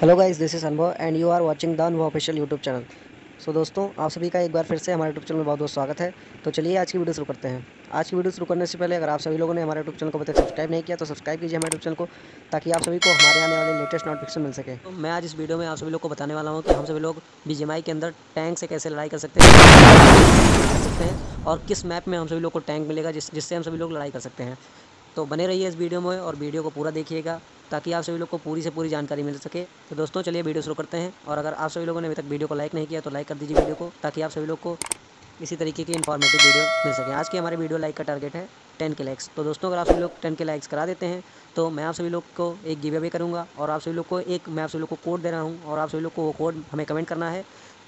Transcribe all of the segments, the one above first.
Hello guys this is Anubhav and you are watching the Anubhav official YouTube channel so दोस्तों, आप सभी का एक बार फिर से हमारे यूट्यूब चैनल में बहुत बहुत स्वागत है। तो चलिए आज की वीडियो शुरू करते हैं। आज की वीडियो शुरू करने से पहले अगर आप सभी लोगों ने हमारे यूट्यूब चैनल को अभी तक सब्सक्राइब नहीं किया तो सब्सक्राइब कीजिए हमारे यूट्यूब चैनल को, ताकि आप सभी को हमारे आने वाले लेटेस्ट नोटिफिकेशन मिल सके। तो मैं आज इस वीडियो में आप सभी लोग को बताने वाला हूँ कि हम सभी लोग बी के अंदर टैंक से कैसे लड़ाई कर सकते हैं। सकते हैं और किस मैप में हम सभी लोग को टैंक मिलेगा, जिस, जिससे हम सभी लोग लड़ाई कर सकते हैं। तो बने रहिए इस वीडियो में और वीडियो को पूरा देखिएगा। ताकि आप सभी लोग को पूरी से पूरी जानकारी मिल सके तो दोस्तों चलिए वीडियो शुरू करते हैं और अगर आप सभी लोगों ने अभी तक वीडियो को लाइक नहीं किया तो लाइक कर दीजिए वीडियो को ताकि आप सभी लोग को इसी तरीके की इन्फॉर्मेटिव वीडियो मिल सके आज की हमारे वीडियो लाइक का टारगेट है टेन के लाइक्स तो दोस्तों अगर आप सभी लोग टेन के लाइक्स करा देते हैं तो मैं आप सभी लोग को एक गिव अवे करूँगा और आप सभी लोग को एक मैं आप सभी लोग को कोड दे रहा हूँ और आप सभी लोग को वो कोड हमें कमेंट करना है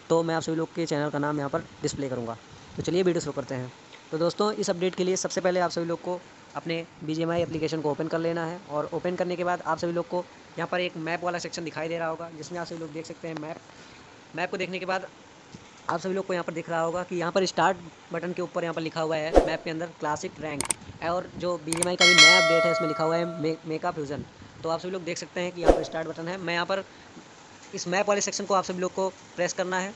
तो मैं आप सभी लोग के चैनल का नाम यहाँ पर डिस्प्ले करूँगा तो चलिए वीडियो शुरू करते हैं तो दोस्तों इस अपडेट के लिए सबसे पहले आप सभी लोग को अपने बी जी एप्लीकेशन को ओपन कर लेना है और ओपन करने के बाद आप सभी लोग को यहाँ पर एक मैप वाला सेक्शन दिखाई दे रहा होगा, जिसमें आप सभी लोग देख सकते हैं मैप मैप को देखने के बाद आप सभी लोग को यहाँ पर दिख रहा होगा कि यहाँ पर स्टार्ट बटन के ऊपर यहाँ पर लिखा हुआ है मैप के अंदर क्लासिक रैंक और जो बीजीएमआई का भी नया अपडेट है, इसमें लिखा हुआ है मेका फ्यूज़न तो आप सभी लोग देख सकते हैं कि यहाँ पर स्टार्ट बटन है। मैं यहाँ पर इस मैप वाले सेक्शन को आप सभी लोग को प्रेस करना है।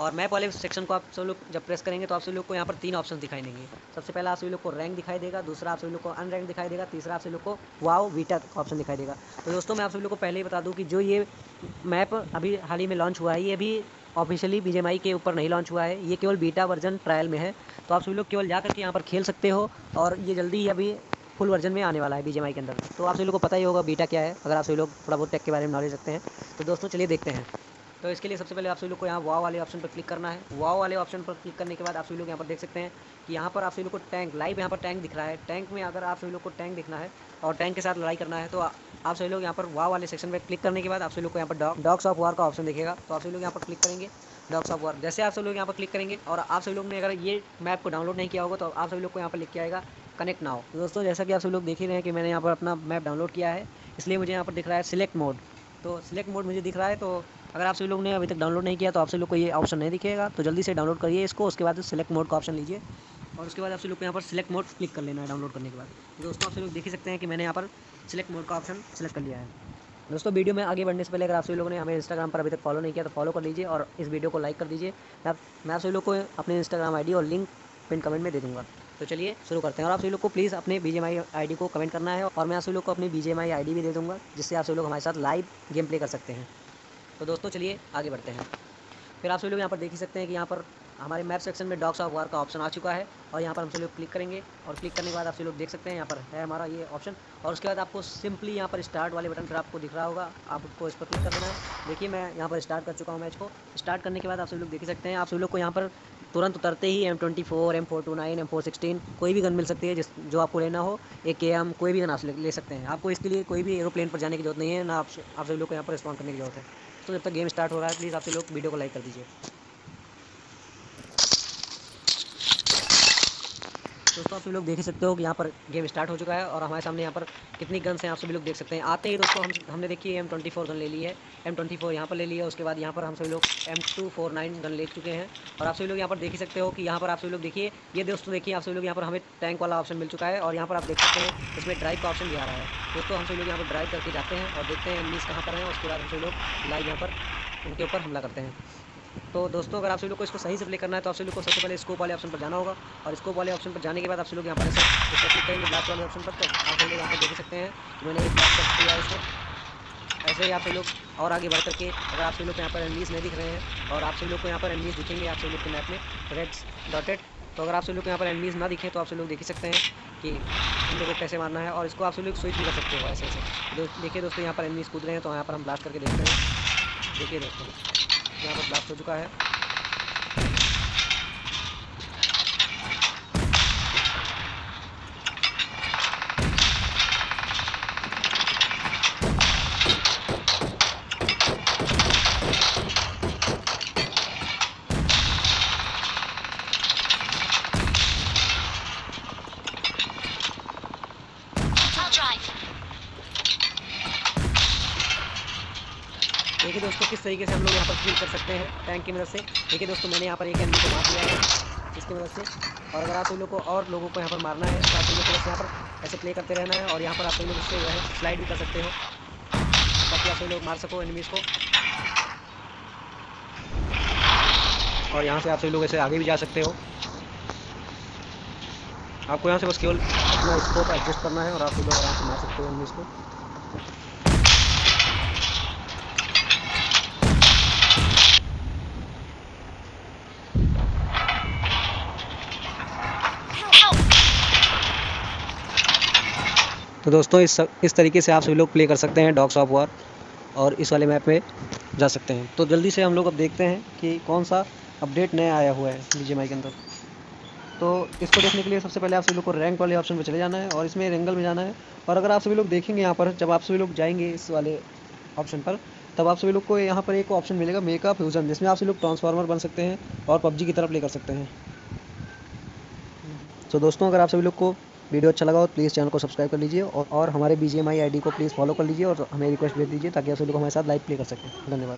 और मैप वाले सेक्शन को आप सब लोग जब प्रेस करेंगे तो आप सभी लोग को यहाँ पर तीन ऑप्शन दिखाई देंगे। सबसे पहला आप सभी लोग को रैंक दिखाई देगा, दूसरा आप सभी लोग को अनरैंक दिखाई देगा, तीसरा आप सभी लोग को वाओ वीटा का ऑप्शन दिखाई देगा। तो दोस्तों, मैं आप सभी लोग को पहले ही बता दूँ कि जो ये मैप अभी हाल ही में लॉन्च हुआ है, ये अभी ऑफिशियली बी के ऊपर नहीं लॉन्च हुआ है। ये केवल बीटा वर्जन ट्रायल में है। तो आप सभी लोग केवल जा करके यहाँ पर खेल सकते हो और ये जल्दी ही अभी फुल वर्जन में आने वाला है बी के अंदर। तो आप सभी लोग को पता ही होगा बीटा क्या है, अगर आप सभी लोग थोड़ा बहुत टेक के बारे में नॉलेज रखते हैं। तो दोस्तों, चलिए देखते हैं। तो इसके लिए सबसे पहले आप सभी लोग को यहाँ वाव वाले ऑप्शन पर क्लिक करना है वाव वाले ऑप्शन पर क्लिक करने के बाद आप सभी लोग यहाँ पर देख सकते हैं कि यहाँ पर आप सभी लोग को टैंक लाइव यहाँ पर टैंक दिख रहा है टैंक में अगर आप सभी लोग को टैंक दिखना है और टैंक के साथ लड़ाई करना है तो आप सभी लोग यहाँ पर वाव वाले सेक्शन पर क्लिक करने के बाद आप सभी लोग को यहाँ पर डॉग्स ऑफ़ वार का ऑप्शन दिखेगा तो आप सभी लोग यहाँ पर क्लिक करेंगे डॉग्स ऑफ़ वार जैसे आप सभी लोग यहाँ पर क्लिक करेंगे और आप सभी लोग ने अगर ये मैप को डाउनलोड नहीं किया होगा तो आप सभी लोग को यहाँ पर लिख के आएगा कनेक्ट ना हो तो दोस्तों जैसा कि आप सभी लोग देख ही रहे हैं कि मैंने यहाँ पर अपना मैप डाउनलोड किया है इसलिए मुझे यहाँ पर दिख रहा है सिलेक्ट मोड तो सिलेक्ट मोड मुझे दिख रहा है तो अगर आप सभी लोग ने अभी तक डाउनलोड नहीं किया तो आप सभी लोग को ये ऑप्शन नहीं दिखेगा। तो जल्दी से डाउनलोड करिए इसको, उसके बाद सिलेक्ट मोड का ऑप्शन लीजिए। और उसके बाद आप सभी लोग को यहाँ पर सिलेक्ट मोड क्लिक कर लेना है डाउनलोड करने के बाद। दोस्तों, आप सभी लोग देख ही सकते हैं कि मैंने यहाँ पर सिलेक्ट मोड का ऑप्शन सेलेक्ट कर लिया है। दोस्तों, वीडियो में आगे बढ़ने से पहले अगर आप सभी लोगों ने हमें इंस्टाग्राम पर अभी तक फॉलो नहीं किया तो फॉलो कर लीजिए और इस वीडियो को लाइक कर दीजिए। मैं आप सभी लोग को अपने इंस्टाग्राम आईडी और लिंक पिन कमेंट में दे दूँगा। तो चलिए शुरू करते हैं। और आप सभी लोग को प्लीज़ अपने बी जे को कमेंट करना है और मैं आप सभी लोग को अपनी बी जे भी दे दूँगा, जिससे आप सभी लोग हमारे साथ लाइव गेम प्ले कर सकते हैं। तो दोस्तों चलिए आगे बढ़ते हैं। फिर आप सभी लोग यहाँ पर देख ही सकते हैं कि यहाँ पर हमारे मैप सेक्शन में डॉग्स ऑफ़ वार का ऑप्शन आ चुका है और यहाँ पर हम सभी लोग क्लिक करेंगे और क्लिक करने के बाद आप सभी लोग देख सकते हैं यहाँ पर है हमारा ये ऑप्शन। और उसके बाद आपको सिंपली यहाँ पर स्टार्ट वाले बटन पर आपको दिख रहा होगा। आपको इस पर क्लिक कर देना है। देखिए मैं यहाँ पर स्टार्ट कर चुका हूँ मैच को। स्टार्ट करने के बाद आप सभी लोग देख सकते हैं। आप सभी लोग को यहाँ पर तुरंत उतरते ही M twenty four M four two nine M four sixteen कोई भी गन मिल सकती है, जिस जो आपको लेना हो। ए के एम कोई भी गन आप ले सकते हैं। आपको इसके लिए कोई भी एरोप्लेन पर जाने की ज़रूरत नहीं है, ना आप आप सभी लोग को यहाँ पर रिस्पॉन्ड करने की ज़रूरत है। तो जब तक गेम स्टार्ट हो रहा है प्लीज़ आप लोग वीडियो को लाइक कर दीजिए। दोस्तों, आप सभी लोग देख सकते हो कि यहाँ पर गेम स्टार्ट हो चुका है और हमारे सामने यहाँ पर कितनी गन्स हैं, आप सभी लोग देख सकते हैं। आते ही दोस्तों, हम हमने देखी एम ट्वेंटी फोर गन ले ली है। एम ट्वेंटी फोर यहाँ पर ले लिया उसके बाद यहाँ पर हम सभी लोग M two four nine gun ले चुके हैं। और आप सभी लोग यहाँ पर देख सकते हो कि यहाँ पर आप सभी लोग देखिए, ये दोस्तों देखिए, आप सभी लोग यहाँ पर हमें टैंक वाला ऑप्शन मिल चुका है और यहाँ पर आप देख सकते हैं, इसमें ड्राइव का ऑप्शन भी आ रहा है। दोस्तों, हम सभी लोग यहाँ पर ड्राइव करके जाते हैं और देखते हैं एनिमीज कहाँ पर हैं, उसके बाद हम सभी लोग लाइव यहाँ पर, उनके ऊपर हमला करते हैं। तो दोस्तों अगर आप सभी लोग को इसको सही से प्ले करना है तो आप सभी लोग को सबसे पहले स्कोप वाले ऑप्शन पर जाना होगा और स्कोप वाले ऑप्शन पर जाने के बाद आप सभी लोग यहाँ पर ऐसे ब्लैक वाले ऑप्शन पर तो आप सभी लोग यहाँ पर देख सकते हैं मैंने एक ब्लैक कर दिया इसको ऐसे ही आप सभी लोग और आगे बढ़ करके अगर आप सभी लोग यहाँ पर एनलीज नहीं दिख रहे हैं और आप सभी लोग को यहाँ पर एनलीज दिखेंगे आप सभी लोग के मैप में रेड्स डॉटेड तो अगर आप सभी लोग यहाँ पर एनलीज ना दिखें तो आप सभी लोग देख ही सकते हैं कि इन लोगों को कैसे मारना है और इसको आप सभी लोग स्विच भी कर सकते हो ऐसे ऐसे देखिए दोस्तों यहाँ पर एनलीज कूद रहे हैं तो यहाँ पर हम ब्लास्ट करके देखते हैं देखिए दोस्तों यहाँ पर ब्लास्ट हो चुका है। देखिए दोस्तों, किस तरीके से हम लोग यहाँ पर फील कर सकते हैं टैंक की मदद से। देखिए दोस्तों, मैंने यहाँ पर एक एनिमी को मार दिया है इसकी मदद से। और अगर आप लोग को और लोगों को यहाँ पर मारना है तो आप लोग यहाँ पर ऐसे प्ले करते रहना है और यहाँ पर आप लोग इससे जो है स्लाइड भी कर सकते हो। ताकि आप लोग मार सको एनिमीज़ को। और यहाँ से आप सभी लोग ऐसे आगे भी जा सकते हो। आपको यहाँ से बस केवल अपना स्कोप एडजस्ट करना है और आप लोग आराम से मार सकते हो एनिमीज़ को तो दोस्तों, इस इस तरीके से आप सभी लोग प्ले कर सकते हैं डॉग्स ऑफ़ वॉर और इस वाले मैप में जा सकते हैं। तो जल्दी से हम लोग अब देखते हैं कि कौन सा अपडेट नया आया हुआ है बी के अंदर। तो इसको देखने के लिए सबसे पहले आप सभी लोग को रैंक वाले ऑप्शन पर चले जाना है और इसमें रेंगल में जाना है। और अगर आप सभी लोग देखेंगे यहाँ पर, जब आप सभी लोग जाएँगे इस वाले ऑप्शन पर, तब आप सभी लोग को यहाँ पर एक ऑप्शन मिलेगा मेकअप फ्यूजन जिसमें आप सभी लोग ट्रांसफार्मर बन सकते हैं और पबजी की तरफ़ ले कर सकते हैं। तो दोस्तों, अगर आप सभी लोग को वीडियो अच्छा लगा हो प्लीज़ चैनल को सब्सक्राइब कर लीजिए और, हमारे बी जी आई को प्लीज़ फॉलो कर लीजिए और हमें रिक्वेस्ट भेज दीजिए ताकि आप सभी लोग हमारे साथ लाइव प्ले कर सकें। धन्यवाद।